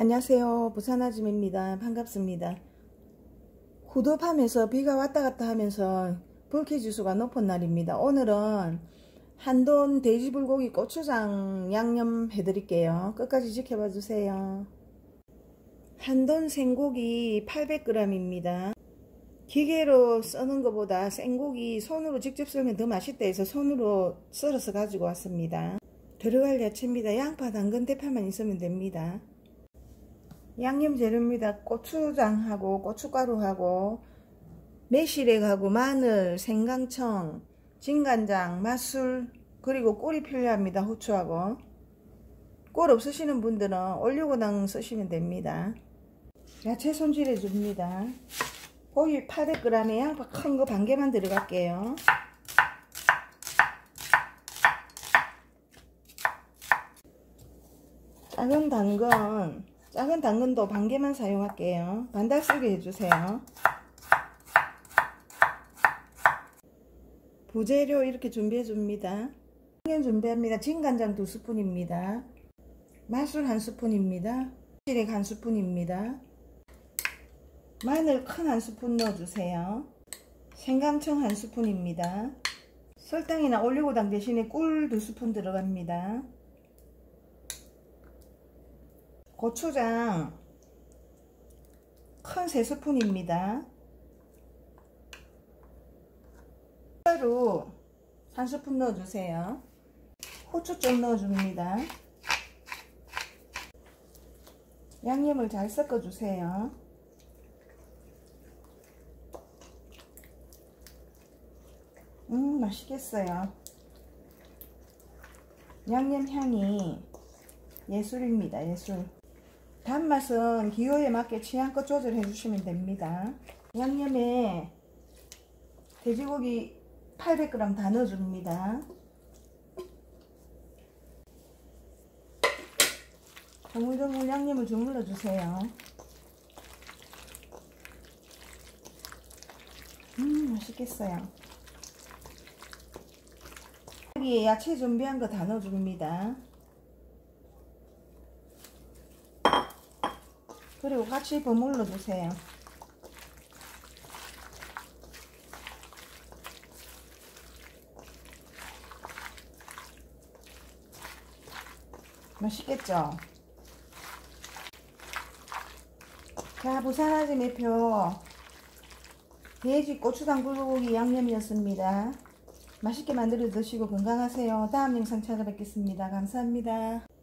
안녕하세요. 부산아줌입니다. 반갑습니다. 후덥하면서 비가 왔다 갔다 하면서 불쾌지수가 높은 날입니다. 오늘은 한돈 돼지불고기 고추장 양념 해드릴게요. 끝까지 지켜봐 주세요. 한돈 생고기 800g입니다. 기계로 써는 것보다 생고기 손으로 직접 썰면 더 맛있다 해서 손으로 썰어서 가지고 왔습니다. 들어갈 야채입니다. 양파, 당근, 대파만 있으면 됩니다. 양념 재료입니다. 고추장하고 고춧가루하고 매실액하고 마늘, 생강청, 진간장, 맛술 그리고 꿀이 필요합니다. 후추하고 꿀 없으시는 분들은 올리고당 쓰시면 됩니다. 야채 손질해 줍니다. 고기 800g에 양파 큰 거 반 개만 들어갈게요. 작은 당근 작은 당근도 반 개만 사용할게요. 반달 쓰게 해주세요. 부재료 이렇게 준비해 줍니다. 양념 준비합니다. 진간장 두 스푼입니다. 맛술 한 스푼입니다. 시렉 한 스푼입니다. 마늘 큰한 스푼 넣어주세요. 생강청 한 스푼입니다. 설탕이나 올리고당 대신에 꿀두 스푼 들어갑니다. 고추장 큰 3스푼입니다. 가루 한 스푼 넣어주세요. 후추 좀 넣어줍니다. 양념을 잘 섞어주세요. 음 맛있겠어요. 양념 향이 예술입니다. 예술. 단맛은 기호에 맞게 취향껏 조절해 주시면 됩니다. 양념에 돼지고기 800g 다 넣어줍니다. 조물조물 양념을 주물러 주세요. 음 맛있겠어요. 여기 야채 준비한 거 다 넣어줍니다. 그리고 같이 버물러 주세요. 맛있겠죠? 자, 부산아지 매표 돼지 고추장 불고기 양념이었습니다. 맛있게 만들어 드시고 건강하세요. 다음 영상 찾아뵙겠습니다. 감사합니다.